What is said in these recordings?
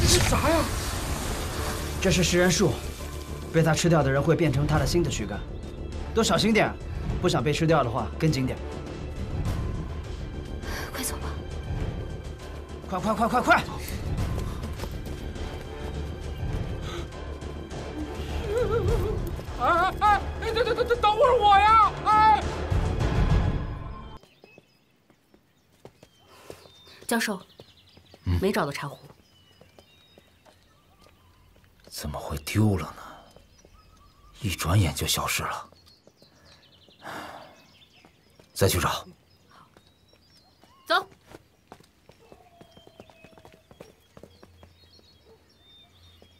这这是啥呀？这是食人树，被它吃掉的人会变成它的新的躯干。都小心点，不想被吃掉的话，跟紧点。快走吧！快快快快快！哎哎哎！等等等等，等会儿我呀！哎，教授，没找到茶壶，怎么会丢了呢？一转眼就消失了。再去找。走。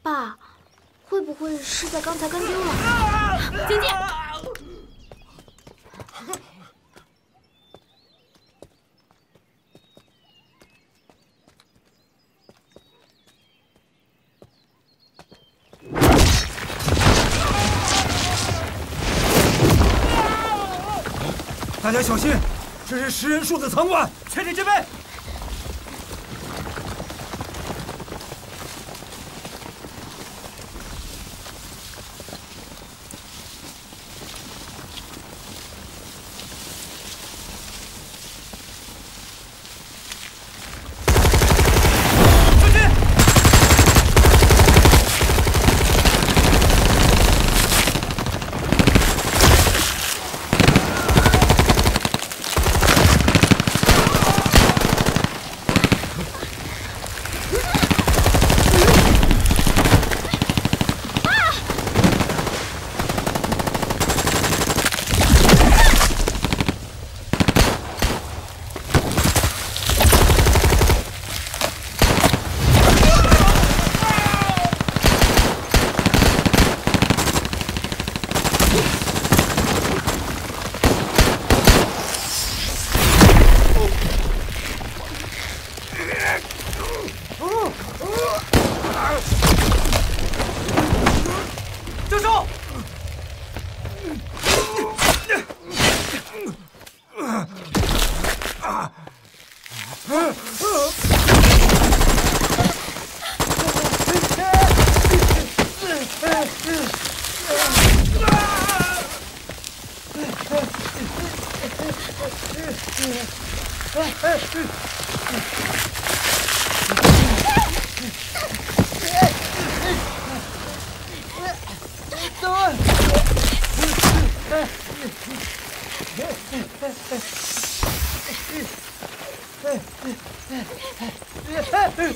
爸，会不会是在刚才跟丢了？静静。大家小心，这是食人树的藏馆，全体戒备。教授。Yeah.